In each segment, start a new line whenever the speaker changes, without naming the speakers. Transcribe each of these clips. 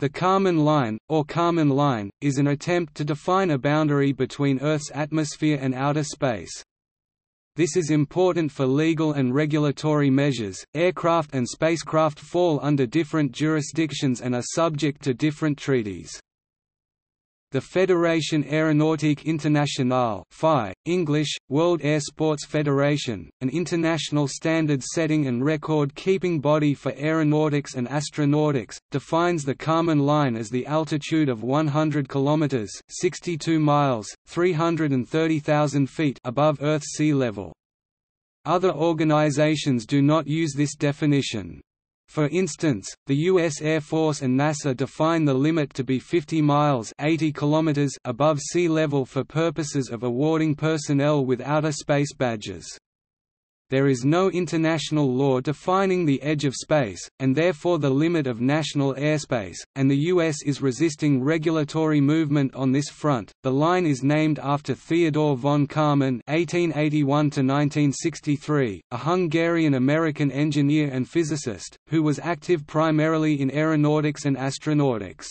The Kármán line, or Kármán line, is an attempt to define a boundary between Earth's atmosphere and outer space. This is important for legal and regulatory measures. Aircraft and spacecraft fall under different jurisdictions and are subject to different treaties. The Fédération Aéronautique Internationale FAI, English, World Air Sports Federation, an international standard-setting and record-keeping body for aeronautics and astronautics, defines the Kármán line as the altitude of 100 km 62 miles, 330,000 feet above Earth's sea level. Other organizations do not use this definition. For instance, the U.S. Air Force and NASA define the limit to be 50 miles 80 kilometers above sea level for purposes of awarding personnel with outer space badges. There is no international law defining the edge of space, and therefore the limit of national airspace, and the U.S. is resisting regulatory movement on this front. The line is named after Theodore von Kármán (1881–1963), a Hungarian-American engineer and physicist, who was active primarily in aeronautics and astronautics.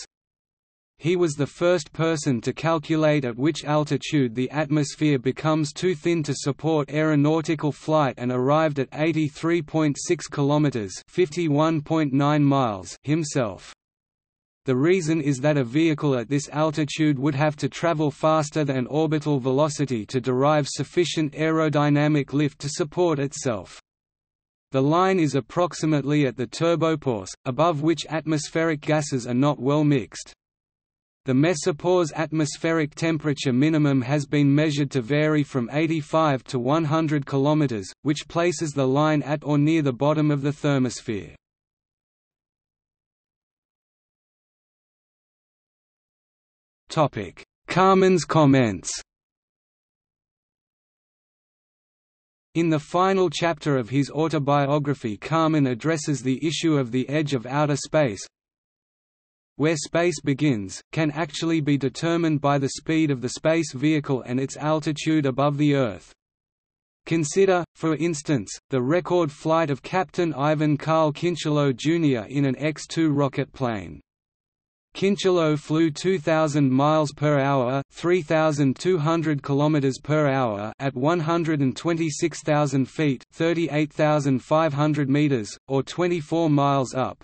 He was the first person to calculate at which altitude the atmosphere becomes too thin to support aeronautical flight and arrived at 83.6 kilometers, 51.9 miles himself. The reason is that a vehicle at this altitude would have to travel faster than orbital velocity to derive sufficient aerodynamic lift to support itself. The line is approximately at the turbopause, above which atmospheric gases are not well mixed. The mesopause atmospheric temperature minimum has been measured to vary from 85 to 100 km, which places the line at or near the bottom of the thermosphere. Kármán's comments In the final chapter of his autobiography Carmen addresses the issue of the edge of outer space, where space begins, can actually be determined by the speed of the space vehicle and its altitude above the Earth. Consider, for instance, the record flight of Captain Iven Carl Kincheloe Jr. in an X-2 rocket plane. Kincheloe flew 2000 miles per hour, 3200 kilometers per hour at 126,000 feet, 38,500 meters or 24 miles up.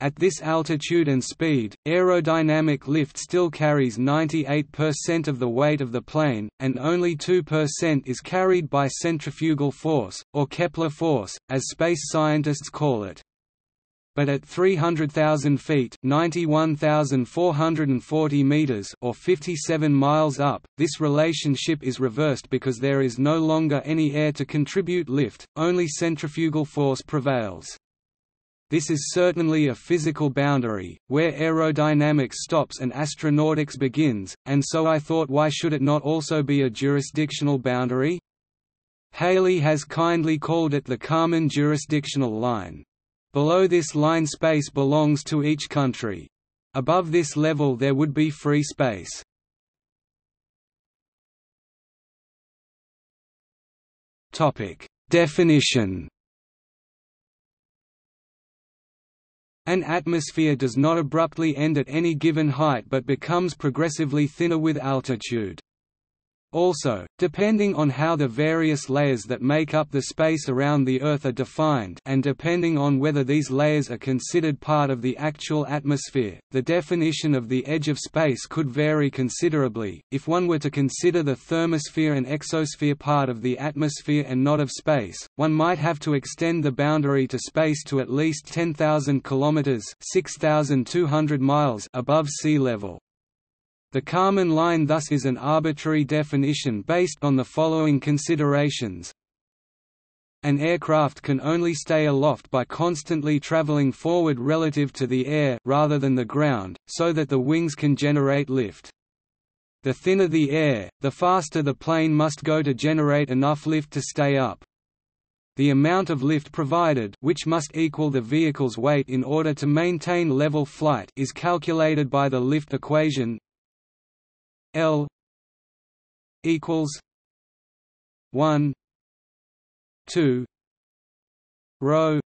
At this altitude and speed, aerodynamic lift still carries 98% of the weight of the plane, and only 2% is carried by centrifugal force, or Kepler force, as space scientists call it. But at 300,000 feet (91,440 meters) or 57 miles up, this relationship is reversed because there is no longer any air to contribute lift, only centrifugal force prevails. This is certainly a physical boundary, where aerodynamics stops and astronautics begins, and so I thought why should it not also be a jurisdictional boundary? Haley has kindly called it the Kármán jurisdictional line. Below this line space belongs to each country. Above this level there would be free space. Definition An atmosphere does not abruptly end at any given height but becomes progressively thinner with altitude. Also, depending on how the various layers that make up the space around the Earth are defined and depending on whether these layers are considered part of the actual atmosphere, the definition of the edge of space could vary considerably. If one were to consider the thermosphere and exosphere part of the atmosphere and not of space, one might have to extend the boundary to space to at least 10,000 kilometers (6,200 miles) above sea level. The Kármán line thus is an arbitrary definition based on the following considerations. An aircraft can only stay aloft by constantly traveling forward relative to the air rather than the ground, so that the wings can generate lift. The thinner the air, the faster the plane must go to generate enough lift to stay up. The amount of lift provided which must equal the vehicle's weight in order to maintain level flight is calculated by the lift equation L equals one two rho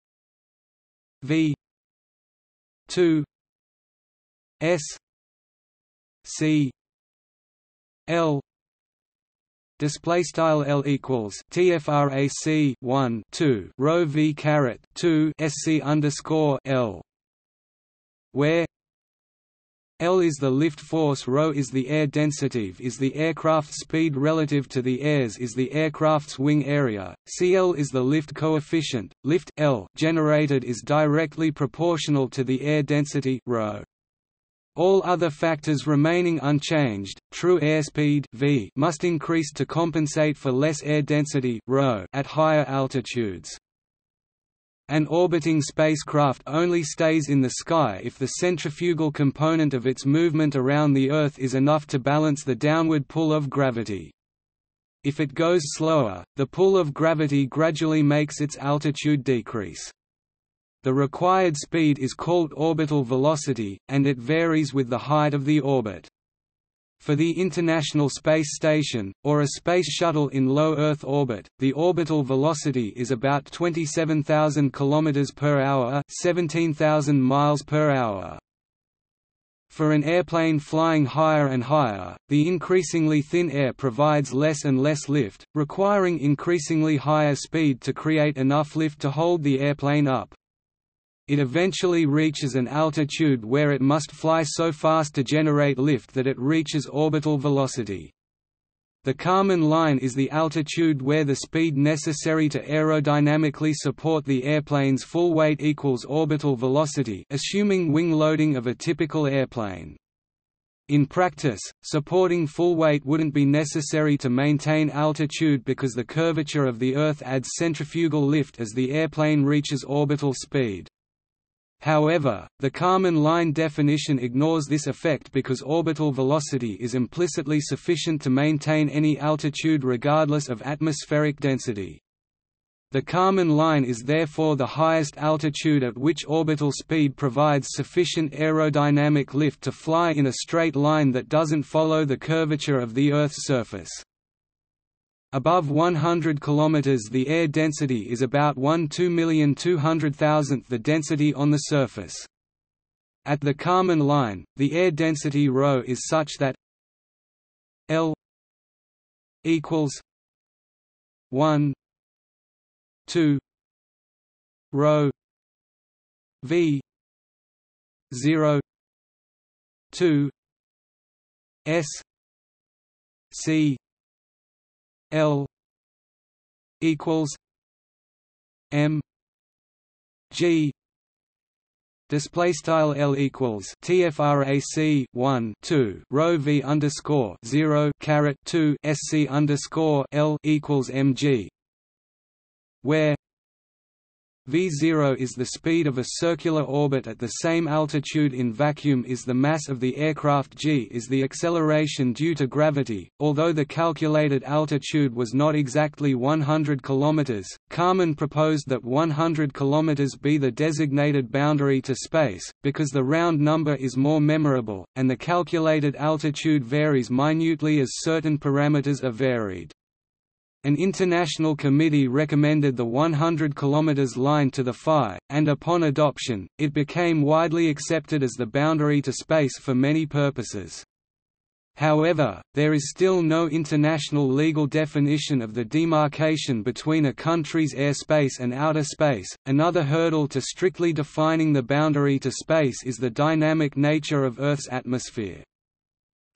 V two S C L display style L equals TFRAC 1 2 rho V caret 2 SC underscore L where L is the lift force ρ is the air density v is the aircraft speed relative to the airs is the aircraft's wing area, CL is the lift coefficient, lift L generated is directly proportional to the air density ρ. All other factors remaining unchanged, true airspeed v must increase to compensate for less air density ρ at higher altitudes. An orbiting spacecraft only stays in the sky if the centrifugal component of its movement around the Earth is enough to balance the downward pull of gravity. If it goes slower, the pull of gravity gradually makes its altitude decrease. The required speed is called orbital velocity, and it varies with the height of the orbit. For the International Space Station, or a Space Shuttle in low Earth orbit, the orbital velocity is about 27,000 km per hour 17,000 miles per hour. For an airplane flying higher and higher, the increasingly thin air provides less and less lift, requiring increasingly higher speed to create enough lift to hold the airplane up. It eventually reaches an altitude where it must fly so fast to generate lift that it reaches orbital velocity. The Kármán line is the altitude where the speed necessary to aerodynamically support the airplane's full weight equals orbital velocity assuming wing loading of a typical airplane. In practice, supporting full weight wouldn't be necessary to maintain altitude because the curvature of the Earth adds centrifugal lift as the airplane reaches orbital speed. However, the Kármán line definition ignores this effect because orbital velocity is implicitly sufficient to maintain any altitude regardless of atmospheric density. The Kármán line is therefore the highest altitude at which orbital speed provides sufficient aerodynamic lift to fly in a straight line that doesn't follow the curvature of the Earth's surface. Above 100 km the air density is about 1 2,200,000th the density on the surface. At the Kármán line, the air density ρ is such that L equals 1 2 ρ V 0 2 S C L equals M G display style L equals TFRAC 1 2 rho V underscore 0 caret 2 SC underscore L equals MG where V0 is the speed of a circular orbit at the same altitude in vacuum is the mass of the aircraft g is the acceleration due to gravity. Although the calculated altitude was not exactly 100 km, Kármán proposed that 100 km be the designated boundary to space, because the round number is more memorable, and the calculated altitude varies minutely as certain parameters are varied. An international committee recommended the 100 km line to the FAI, and upon adoption, it became widely accepted as the boundary to space for many purposes. However, there is still no international legal definition of the demarcation between a country's airspace and outer space. Another hurdle to strictly defining the boundary to space is the dynamic nature of Earth's atmosphere.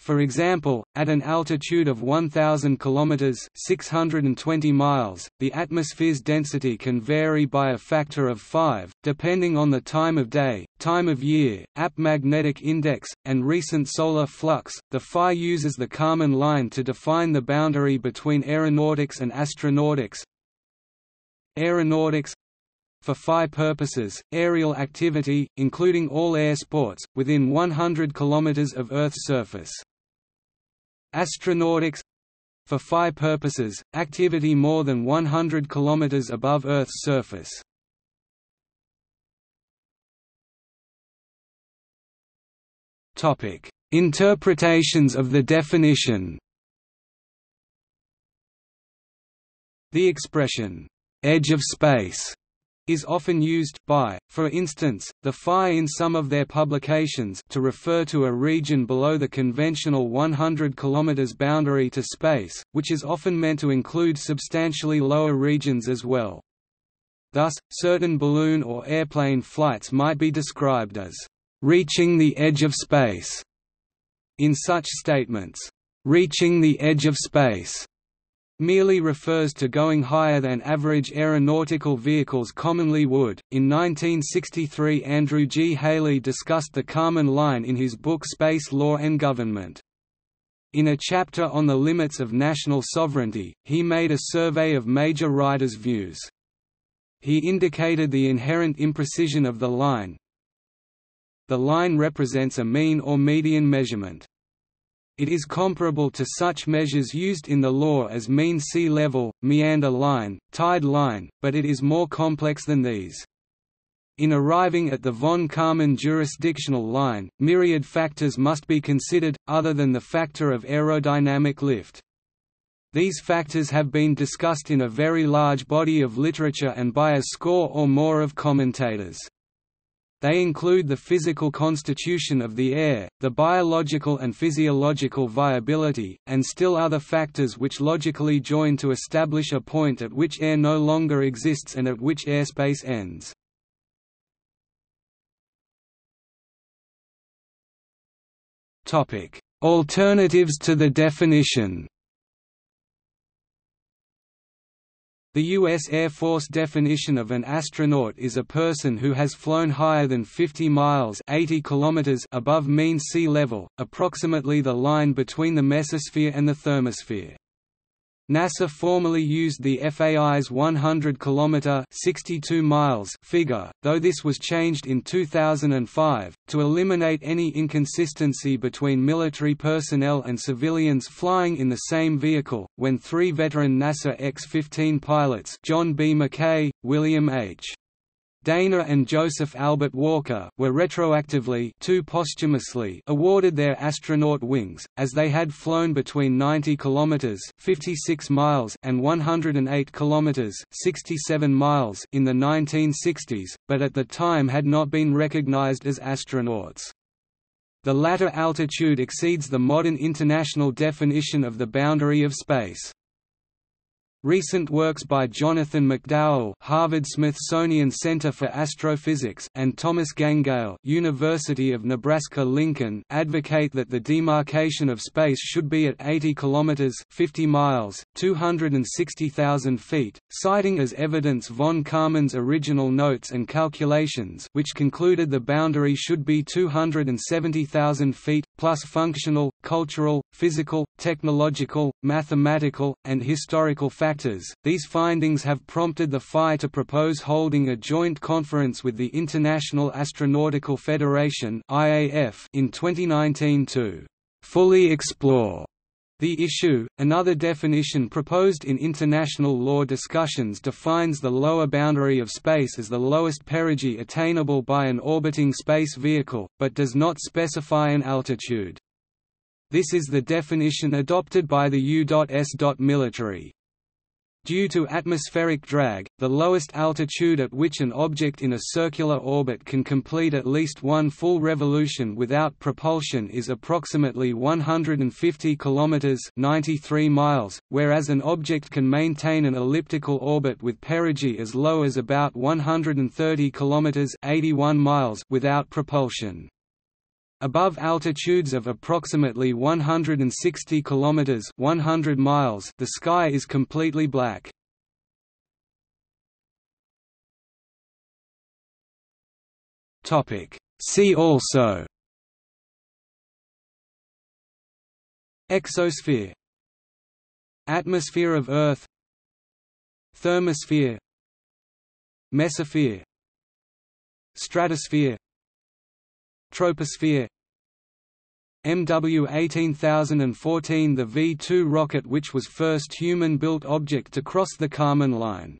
For example, at an altitude of 1000 km (620 miles), the atmosphere's density can vary by a factor of 5, depending on the time of day, time of year, AP magnetic index, and recent solar flux. The FAI uses the Kármán line to define the boundary between aeronautics and astronautics. Aeronautics for FAI purposes, aerial activity, including all air sports, within 100 km of Earth's surface. Astronautics for FAI purposes, activity more than 100 km above Earth's surface. Interpretations of the definition The expression, "'edge of space' is often used by, for instance, the FAI in some of their publications to refer to a region below the conventional 100 km boundary to space, which is often meant to include substantially lower regions as well. Thus, certain balloon or airplane flights might be described as reaching the edge of space. In such statements, reaching the edge of space merely refers to going higher than average aeronautical vehicles commonly would. In 1963, Andrew G. Haley discussed the Kármán line in his book Space Law and Government. In a chapter on the limits of national sovereignty, he made a survey of major writers' views. He indicated the inherent imprecision of the line. The line represents a mean or median measurement. It is comparable to such measures used in the law as mean sea level, meander line, tide line, but it is more complex than these. In arriving at the von Karman jurisdictional line, myriad factors must be considered, other than the factor of aerodynamic lift. These factors have been discussed in a very large body of literature and by a score or more of commentators. They include the physical constitution of the air, the biological and physiological viability, and still other factors which logically join to establish a point at which air no longer exists and at which airspace ends. Alternatives to the definition The U.S. Air Force definition of an astronaut is a person who has flown higher than 50 miles 80 kilometers above mean sea level, approximately the line between the mesosphere and the thermosphere. NASA formerly used the FAI's 100 km 62 miles figure, though this was changed in 2005 to eliminate any inconsistency between military personnel and civilians flying in the same vehicle. When three veteran NASA X-15 pilots, John B. McKay, William H. Dana and Joseph Albert Walker were retroactively two posthumously awarded their astronaut wings, as they had flown between 90 km 56 miles and 108 km 67 miles in the 1960s, but at the time had not been recognized as astronauts. The latter altitude exceeds the modern international definition of the boundary of space. Recent works by Jonathan McDowell Harvard-Smithsonian Center for Astrophysics and Thomas Gangale University of Nebraska-Lincoln advocate that the demarcation of space should be at 80 kilometers 50 miles, 260,000 feet, citing as evidence von Karman's original notes and calculations which concluded the boundary should be 270,000 feet plus functional, cultural, physical, technological, mathematical, and historical factors. These findings have prompted the FAI to propose holding a joint conference with the International Astronautical Federation in 2019 to fully explore the issue, another definition proposed in international law discussions defines the lower boundary of space as the lowest perigee attainable by an orbiting space vehicle, but does not specify an altitude. This is the definition adopted by the U.S. military. Due to atmospheric drag, the lowest altitude at which an object in a circular orbit can complete at least one full revolution without propulsion is approximately 150 km 93 miles, whereas an object can maintain an elliptical orbit with perigee as low as about 130 km 81 miles without propulsion. Above altitudes of approximately 160 kilometers (100 miles), the sky is completely black. Topic: See also. Exosphere. Atmosphere of Earth. Thermosphere. Mesosphere. Stratosphere Troposphere. MW 18014 the V-2 rocket which was first human-built object to cross the Kármán line